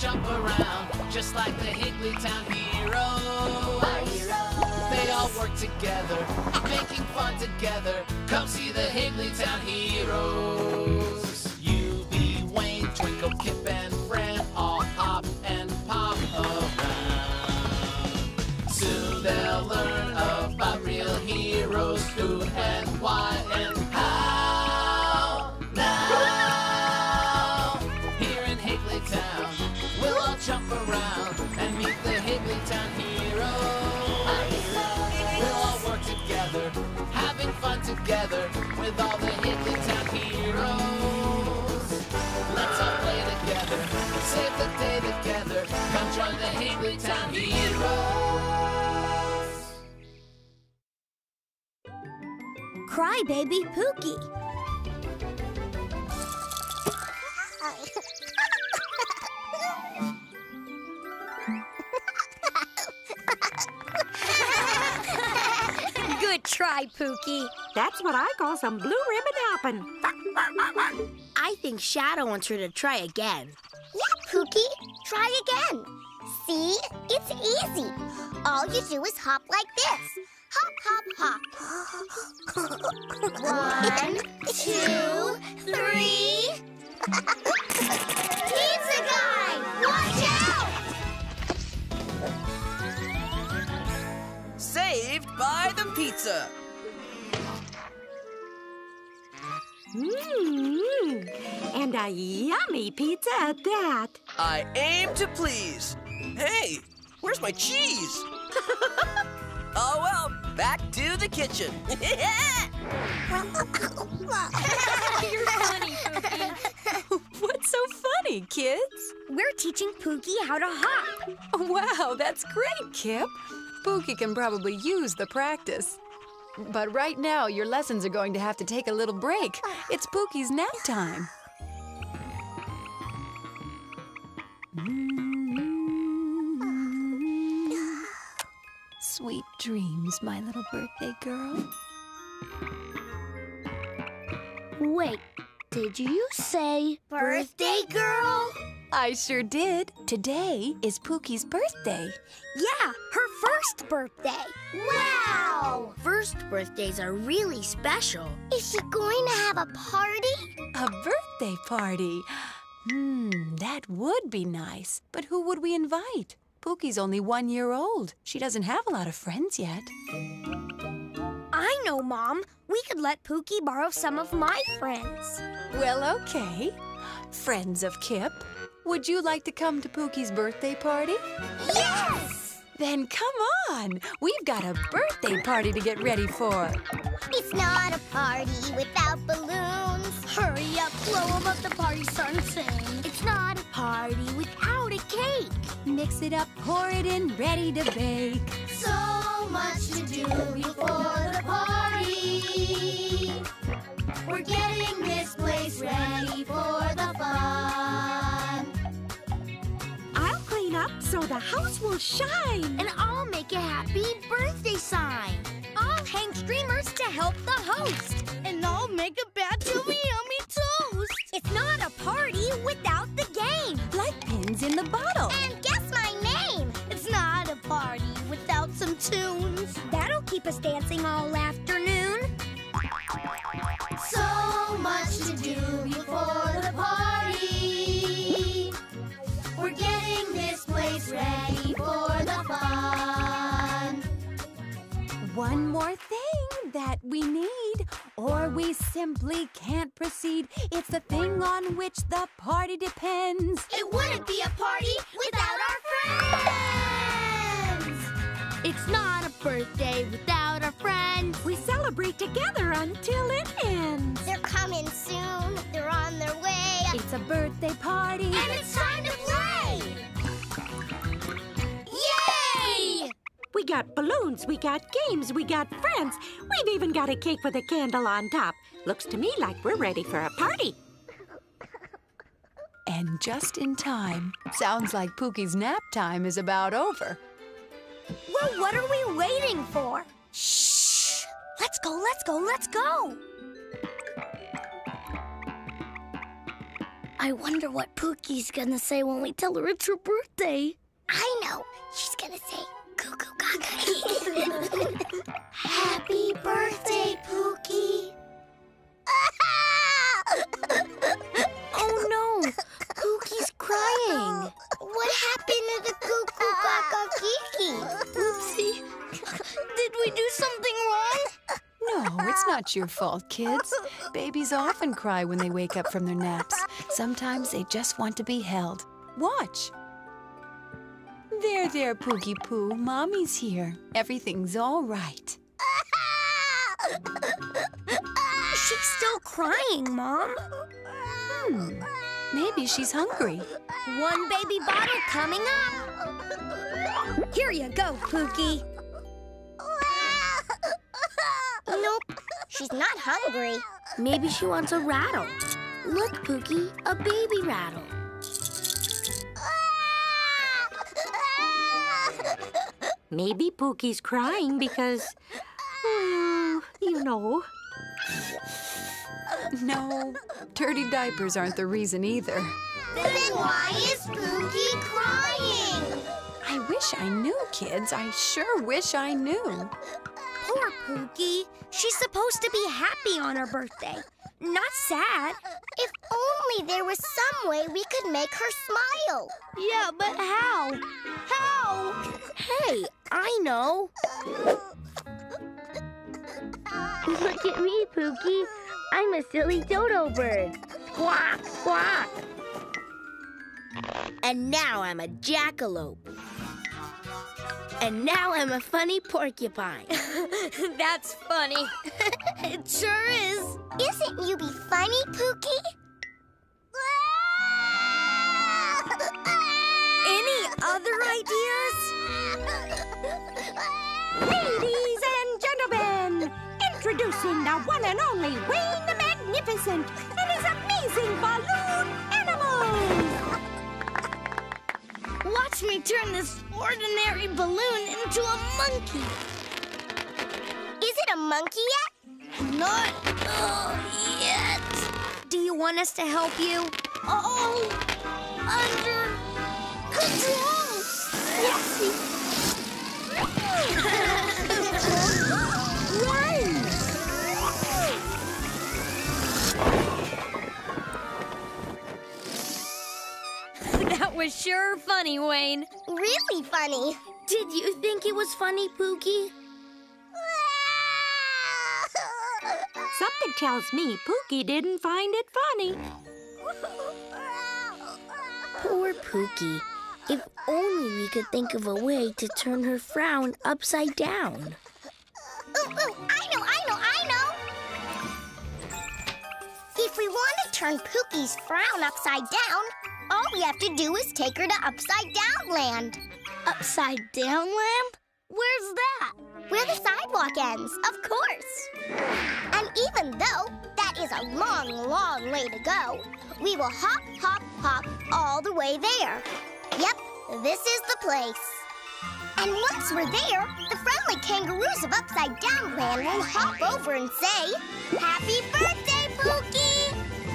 jump around, just like the Higglytown heroes. They all work together, making fun together. Come see the Higglytown heroes. Eubie, Wayne, Twinkle, together with all the Higglytown heroes. Let's all play together, save the day together. Come join the Higglytown heroes. Crybaby Pookie. try, Pookie. That's what I call some blue ribbon hopping. I think Shadow wants her to try again. Yeah, Pookie, try again. See? It's easy. All you do is hop like this. Hop, hop, hop. at that. I aim to please. Hey, where's my cheese? oh well, back to the kitchen. You're funny, Pookie. What's so funny, kids? We're teaching Pookie how to hop. Wow, that's great, Kip. Pookie can probably use the practice. But right now, your lessons are going to have to take a little break. It's Pookie's nap time. Sweet dreams, my little birthday girl. Wait, did you say birthday girl? I sure did. Today is Pookie's birthday. Yeah, her first birthday. Wow! First birthdays are really special. Is she going to have a party? A birthday party. Hmm, that would be nice. But who would we invite? Pookie's only one year old. She doesn't have a lot of friends yet. I know, Mom. We could let Pookie borrow some of my friends. Well, okay. Friends of Kip, would you like to come to Pookie's birthday party? Yes! Then come on. We've got a birthday party to get ready for. It's not a party without balloons. Hurry up, blow up, the party's starting soon. It's not a party without a cake. Mix it up, pour it in, ready to bake. So much to do before the party. We're getting this place ready for the fun. I'll clean up so the house will shine. And I'll make a happy birthday sign. I'll hang streamers to help the host. And I'll much to do before the party. We're getting this place ready for the fun. One more thing that we need, or we simply can't proceed. It's the thing on which the party depends. It wouldn't be a party without our friends. It's not a birthday without our friends. We celebrate together until it ends. Got balloons, we got games, we got friends. We've even got a cake with a candle on top. Looks to me like we're ready for a party. And just in time. Sounds like Pookie's nap time is about over. Well, what are we waiting for? Shh! Let's go, let's go, let's go! I wonder what Pookie's gonna say when we tell her it's her birthday. I know. She's gonna say, Goo Goo Gaga. Happy birthday, Pookie. Oh no! Pookie's crying. What happened to the Goo Goo Gaga Kiki? Oopsie. Did we do something wrong? No, it's not your fault, kids. Babies often cry when they wake up from their naps. Sometimes they just want to be held. Watch. There, there, Poogie Poo. Mommy's here. Everything's all right. She's still crying, Mom. Hmm. Maybe she's hungry. One baby bottle coming up. Here you go, Pookie. Nope, she's not hungry. Maybe she wants a rattle. Look, Pookie, a baby rattle. Maybe Pookie's crying because, well, you know. No, dirty diapers aren't the reason either. Then why is Pookie crying? I wish I knew, kids. I sure wish I knew. Poor Pookie. She's supposed to be happy on her birthday, not sad. If only there was some way we could make her smile. Yeah, but how? How? Hey, I know. Look at me, Pookie. I'm a silly dodo bird. Quack, quack. And now I'm a jackalope. And now I'm a funny porcupine. That's funny. it sure is. Isn't Eubie funny, Pookie? Other ideas? Ladies and gentlemen, introducing the one and only Wayne the Magnificent and his amazing balloon animals. Watch me turn this ordinary balloon into a monkey. Is it a monkey yet? Not uh, yet. Do you want us to help you? Oh, under control. That was sure funny, Wayne. Really funny. Did you think it was funny, Pookie? Something tells me Pookie didn't find it funny. Poor Pookie. If only we could think of a way to turn her frown upside down. Ooh, ooh, I know, I know, I know. If we want to turn Pookie's frown upside down, all we have to do is take her to Upside Down Land. Upside down land? Where's that? Where the sidewalk ends, of course. And even though that is a long, long way to go, we will hop, hop, hop all the way there. Yep, this is the place. And once we're there, the friendly kangaroos of Upside Down Land will hop over and say, Happy birthday, Pookie!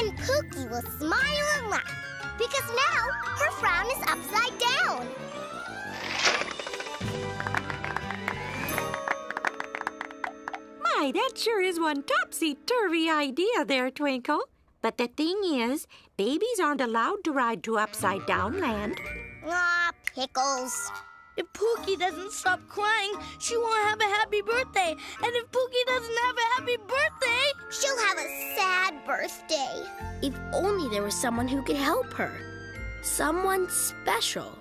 And Pookie will smile and laugh because now her frown is upside down. My, that sure is one topsy-turvy idea there, Twinkle. But the thing is, babies aren't allowed to ride to Upside Down Land. Ah, pickles. If Pookie doesn't stop crying, she won't have a happy birthday. And if Pookie doesn't have a happy birthday, She'll have a sad birthday. if only there was someone who could help her. Someone special.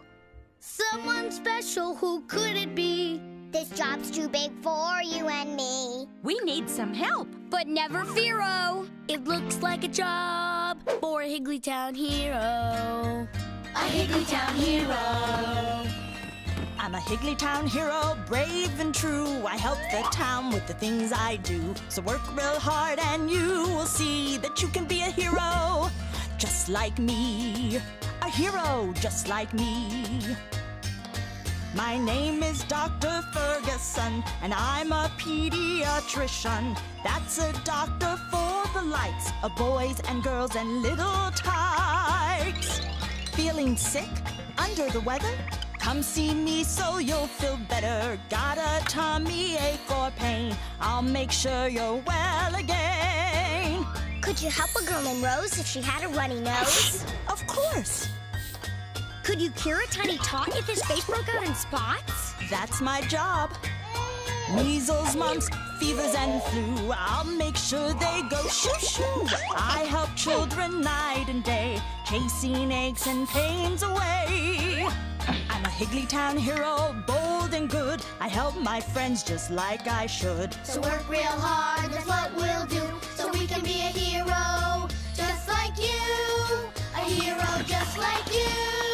Someone special, who could it be? This job's too big for you and me. We need some help. But never fear-o. It looks like a job for a Higglytown hero. A Higglytown hero. I'm a Higglytown hero, brave and true. I help the town with the things I do. So work real hard and you will see that you can be a hero just like me. A hero just like me. My name is Dr. Ferguson, and I'm a pediatrician. That's a doctor for the likes of boys and girls and little tots. Feeling sick? Under the weather? Come see me so you'll feel better. Got a tummy ache or pain? I'll make sure you're well again. Could you help a girl named Rose if she had a runny nose? Of course. Could you cure a tiny tot if his face broke out in spots? That's my job. Measles, mumps, fevers, and flu. I'll make sure they go shoo shoo. I help children night and day, chasing aches and pains away. I'm a Higglytown hero, bold and good. I help my friends just like I should. So work real hard, that's what we'll do. So we can be a hero, just like you. A hero just like you.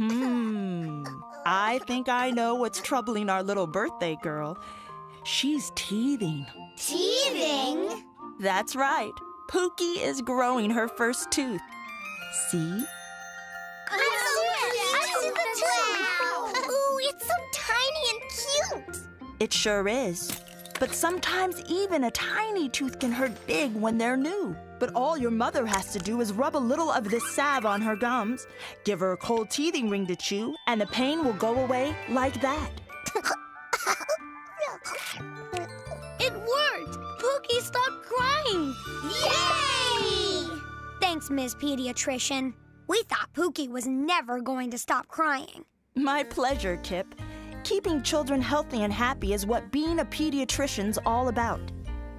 Hmm. I think I know what's troubling our little birthday girl. She's teething. Teething? That's right. Pookie is growing her first tooth. See? I see the tooth. Ooh, it's so tiny and cute. It sure is. But sometimes even a tiny tooth can hurt big when they're new. But all your mother has to do is rub a little of this salve on her gums, give her a cold teething ring to chew, and the pain will go away like that. It worked! Pookie stopped crying! Yay! Thanks, Miss Pediatrician. We thought Pookie was never going to stop crying. My pleasure, Kip. Keeping children healthy and happy is what being a pediatrician's all about.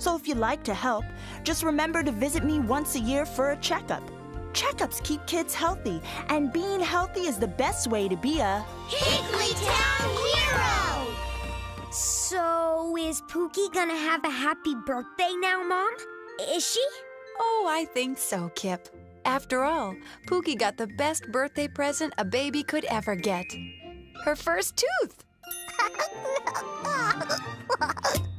So if you'd like to help, just remember to visit me once a year for a checkup. Checkups keep kids healthy, and being healthy is the best way to be a Higglytown hero! So, is Pookie gonna have a happy birthday now, Mom? Is she? Oh, I think so, Kip. After all, Pookie got the best birthday present a baby could ever get her first tooth.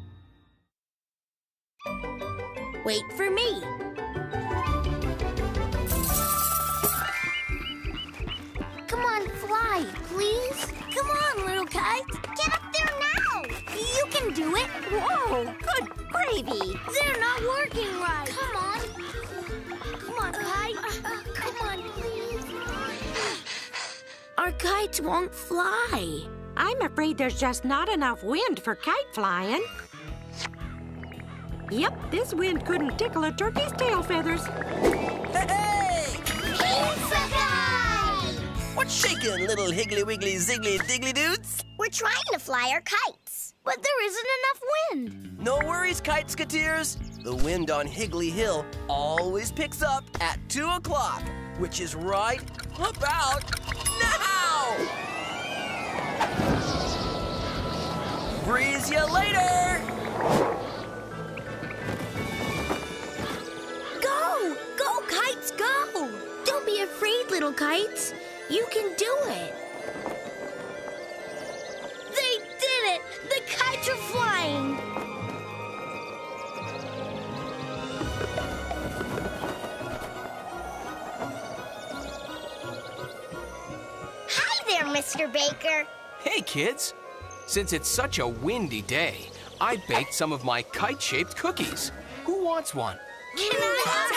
Wait for me. Come on, fly, please. Come on, little kite. Get up there now. You can do it. Whoa, good gravy. They're not working right. Come on. Come on, kite. Come on, please. Our kites won't fly. I'm afraid there's just not enough wind for kite flying. Yep, this wind couldn't tickle a turkey's tail feathers. Hey! Pizza guy! What's shaking, little higgly wiggly ziggly diggly dudes? We're trying to fly our kites. But there isn't enough wind. No worries, kite skateers. The wind on Higgly Hill always picks up at 2 o'clock, which is right about now! Breeze you later! Go! Don't be afraid, little kites. You can do it. They did it! The kites are flying! Hi there, Mr. Baker. Hey, kids! Since it's such a windy day, I baked some of my kite shaped cookies. Who wants one? Can I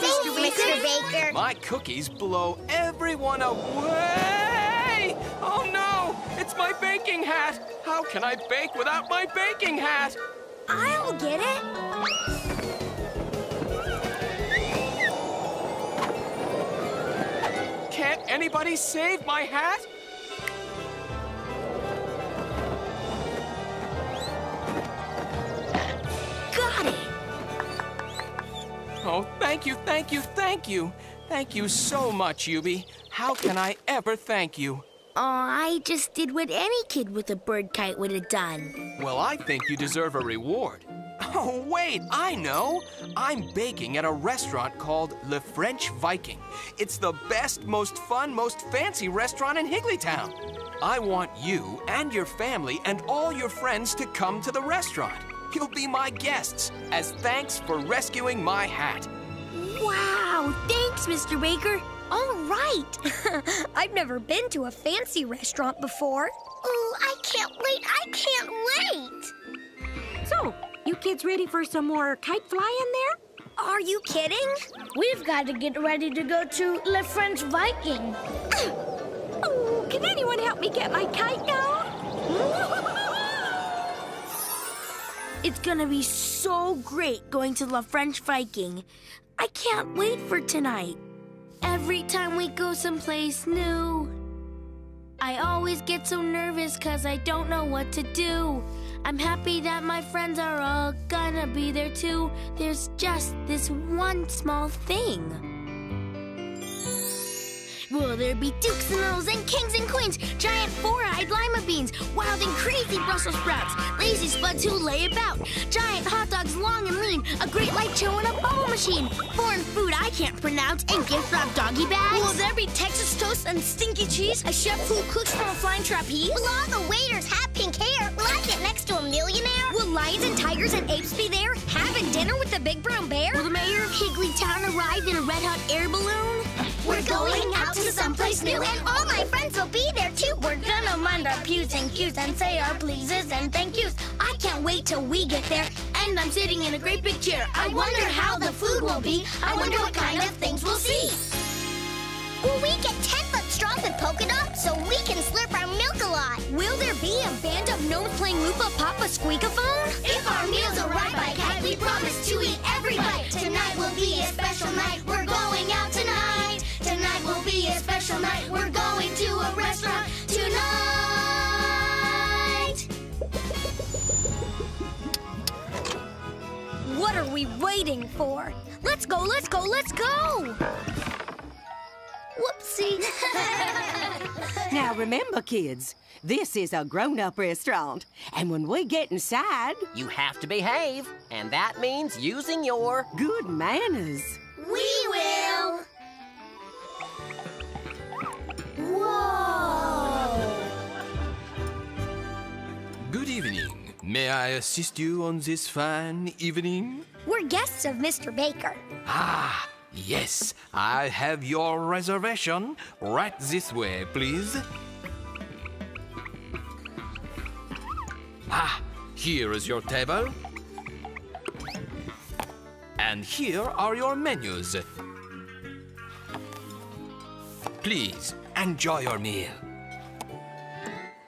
Thank you, Mr. Baker. My cookies blow everyone away! Oh no! It's my baking hat! How can I bake without my baking hat? I'll get it. Can't anybody save my hat? Oh, thank you, thank you, thank you. Thank you so much, Eubie. How can I ever thank you? Oh, I just did what any kid with a bird kite would have done. Well, I think you deserve a reward. Oh, wait, I know. I'm baking at a restaurant called Le French Viking. It's the best, most fun, most fancy restaurant in Higglytown. I want you and your family and all your friends to come to the restaurant. You'll be my guests as thanks for rescuing my hat. Wow, thanks, Mr. Baker. All right. I've never been to a fancy restaurant before. Oh, I can't wait. I can't wait. So, you kids ready for some more kite flying there? Are you kidding? We've got to get ready to go to Le French Viking. Oh, can anyone help me get my kite now? It's gonna be so great going to La French Viking. I can't wait for tonight. Every time we go someplace new, I always get so nervous cause I don't know what to do. I'm happy that my friends are all gonna be there too. There's just this one small thing. Will there be dukes and earls and kings and queens, giant four-eyed lima beans, wild and crazy Brussels sprouts, lazy spuds who lay about, giant hot dogs long and lean, a great light show and a bubble machine, foreign food I can't pronounce, and gift-wrapped doggy bags? Will there be Texas toast and stinky cheese, a chef who cooks from a flying trapeze? Will all the waiters have pink hair? Will I get next to a millionaire? Will lions and tigers and apes be there, having dinner with the big brown bear? Will the mayor of Higglytown arrive in a red-hot air balloon? We're going out to someplace new, and all my friends will be there too. We're gonna mind our pews and cues and say our pleases and thank yous. I can't wait till we get there, and I'm sitting in a great big chair. I wonder how the food will be. I wonder what kind of things we'll see. Will we get 10 foot straws with polka dots so we can slurp our milk a lot? Will there be a band of gnomes playing Lupa Papa Squeakaphone? If our meals arrive by cat, we promise to eat every bite. Tonight will be a special night. We're going out. Tonight What are we waiting for? Let's go, let's go, let's go! Whoopsie. Now remember, kids, this is a grown-up restaurant, and when we get inside, You have to behave, and that means using your good manners. We will. May I assist you on this fine evening? We're guests of Mr. Baker. Ah, yes. I have your reservation. Right this way, please. Ah, here is your table. And here are your menus. Please, enjoy your meal.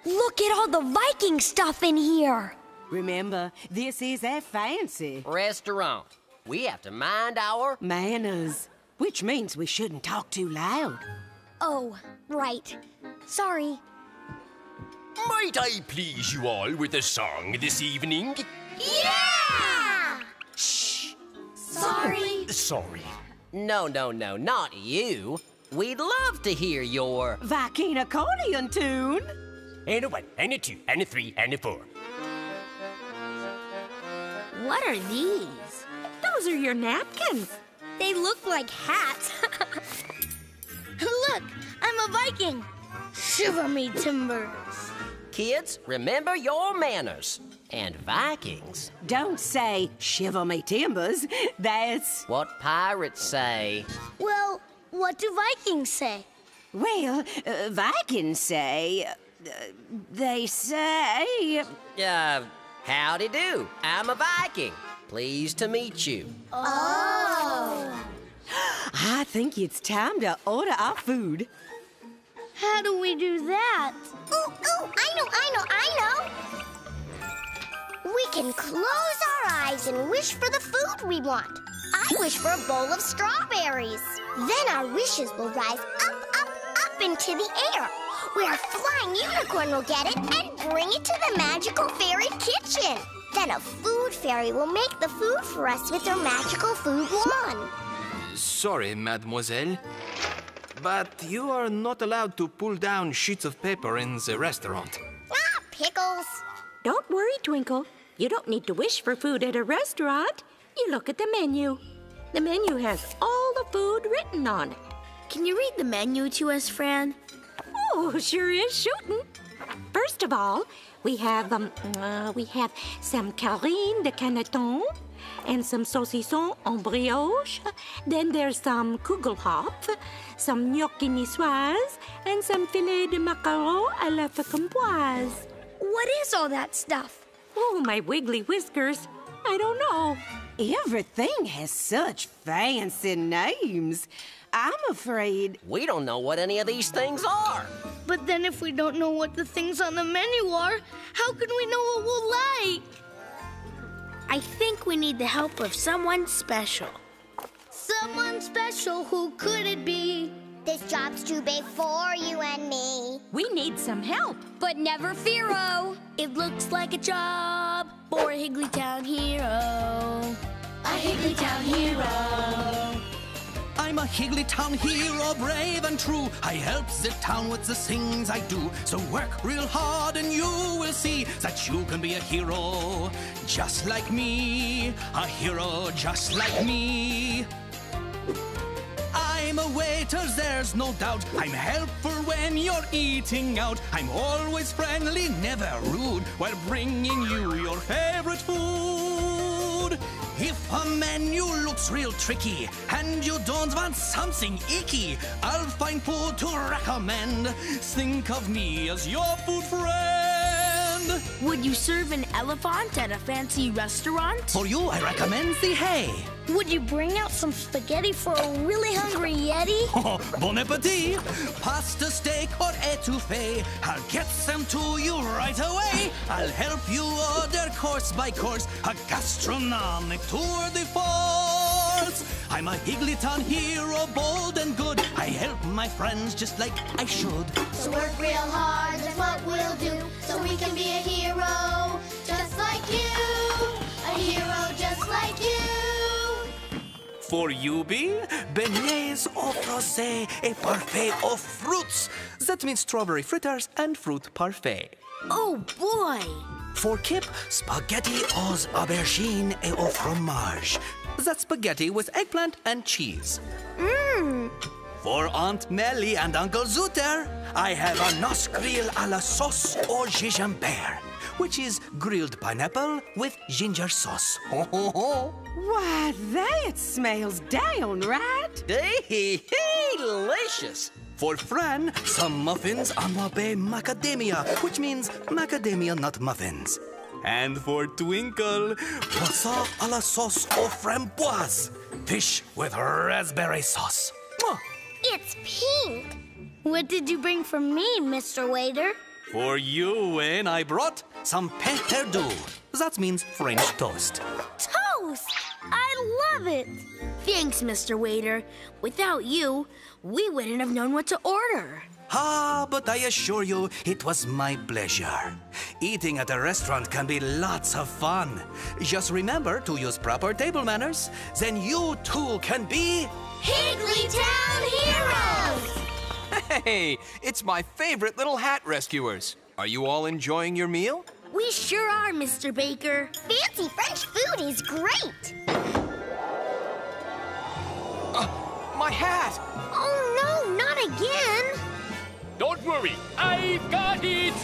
Look at all the Viking stuff in here. Remember, this is a fancy restaurant. We have to mind our manners, which means we shouldn't talk too loud. Oh, right. Sorry. Might I please you all with a song this evening? Yeah! Shh. Sorry. Sorry. No, no, no, not you. We'd love to hear your Viking accordion tune. And a one, and a two, and a three, and a four. What are these? Those are your napkins. They look like hats. Look, I'm a Viking. Shiver me timbers. kids. Remember your manners. And Vikings, Don't say shiver me timbers. That's what pirates say. Well, what do Vikings say? well, uh, Vikings say. Uh, they say. Uh, howdy do. I'm a Viking. Pleased to meet you. Oh. I think it's time to order our food. How do we do that? Ooh, ooh, I know, I know, I know. We can close our eyes and wish for the food we want. I wish for a bowl of strawberries. Then our wishes will rise up, up, up into the air, where a flying unicorn will get it and bring it to the magical fairy kitchen. Then a food fairy will make the food for us with her magical food wand. Sorry, mademoiselle. But you are not allowed to pull down sheets of paper in the restaurant. Ah, pickles. Don't worry, Twinkle. You don't need to wish for food at a restaurant. You look at the menu. The menu has all the food written on it. Can you read the menu to us, Fran? Oh, sure is shooting. First of all, we have um, uh, we have some carine de caneton and some saucisson en brioche. Then there's some kugelhopf, some gnocchi niçoise, and some filet de maquereau à la facomboise. What is all that stuff? Oh, my wiggly whiskers. I don't know. Everything has such fancy names. I'm afraid. We don't know what any of these things are. But then if we don't know what the things on the menu are, how can we know what we'll like? I think we need the help of someone special. Someone special, who could it be? This job's too big for you and me. We need some help. But never fear-o. Oh. It looks like a job for a Higglytown hero. A Higglytown hero. I'm a Higglytown hero, brave and true. I help the town with the things I do. So work real hard and you will see that you can be a hero just like me. A hero just like me. I'm a waiter, there's no doubt. I'm helpful when you're eating out. I'm always friendly, never rude, while bringing you your favorite food. If a menu looks real tricky and you don't want something icky, I'll find food to recommend. Think of me as your food friend. Would you serve an elephant at a fancy restaurant? For you, I recommend the hay. Would you bring out some spaghetti for a really hungry Yeti? Oh, bon appetit! Pasta, steak, or etouffee. I'll get them to you right away. I'll help you order course by course a gastronomic tour de force. I'm a Higglytown hero, bold and good. I help my friends just like I should. So work real hard, that's what we'll do. So we can be a hero, just like you. A hero just like you. For Eubie beignets au frosé, a parfait of fruits. That means strawberry fritters and fruit parfait. Oh boy! For Kip, spaghetti aux aubergines et au fromage. That's spaghetti with eggplant and cheese. Mmm! For Aunt Melly and Uncle Zooter, I have a nos grill à la sauce au gingembre, which is grilled pineapple with ginger sauce. Ho, ho, ho. Why, that smells downright. Delicious. For Fran, some muffins à morbé macadamia, which means macadamia nut muffins. And for Twinkle, poisson à la sauce aux framboises, fish with raspberry sauce. Mwah. It's pink. What did you bring for me, Mr. Waiter? For you, Wayne, I brought some pain perdu. That means French toast. Toast! I love it. Thanks, Mr. Waiter. Without you, we wouldn't have known what to order. Ah, but I assure you, it was my pleasure. Eating at a restaurant can be lots of fun. Just remember to use proper table manners, then you too can be. Heroes! Hey, it's my favorite little hat rescuers. Are you all enjoying your meal? We sure are, Mr. Baker. Fancy French food is great. Uh, my hat! Oh, no, not again. Don't worry, I've got it!